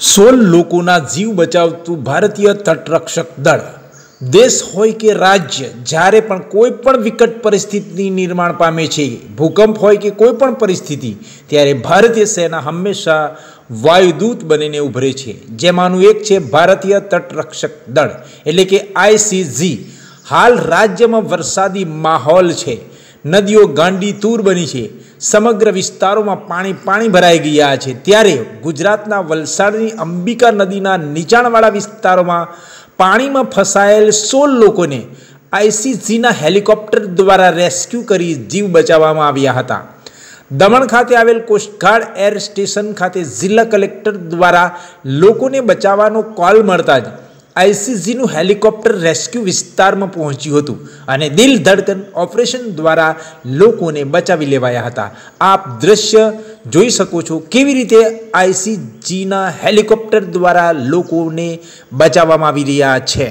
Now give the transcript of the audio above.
સોળ લોકોના જીવ બચાવતું ભારતીય તટરક્ષક દળ દેશ હોય કે રાજ્ય જ્યારે પણ કોઈ પણ વિકટ પરિસ્થિતિ નિર્માણ પામે છે ભૂકંપ હોય કે કોઈ પણ પરિસ્થિતિ ત્યારે ભારતીય સેના હંમેશા વાયુદૂત બનીને ઉભરે છે જેમાંનું એક છે ભારતીય તટરક્ષક દળ એટલે કે આઈસીજી હાલ રાજ્યમાં વરસાદી માહોલ છે નદીઓ ગાંડી તૂર બની છે સમગ્ર વિસ્તારોમાં પાણી પાણી ભરાઈ ગયા છે. ત્યારે ગુજરાતના વલસાડની અંબિકા નદીના નીચાણવાળા વિસ્તારોમાં પાણીમાં ફસાયેલ સોળ લોકોને આઈસીસીના હેલિકોપ્ટર દ્વારા રેસ્ક્યુ કરી જીવ બચાવવામાં આવ્યા હતા. દમણ ખાતે આવેલ કોસ્ટગાર્ડ એર સ્ટેશન ખાતે જિલ્લા કલેક્ટર દ્વારા લોકોને બચાવવાનો કોલ મળતા જ આઈસીજીનું હેલિકોપ્ટર રેસ્ક્યુ વિસ્તારમાં પહોંચ્યું હતું અને દિલ ધડકન ઓપરેશન દ્વારા લોકોને બચાવી લેવાયા હતા આપ દ્રશ્ય જોઈ શકો છો કેવી રીતે આઈસીજીના હેલિકોપ્ટર દ્વારા લોકોને બચાવવામાં આવી રહ્યા છે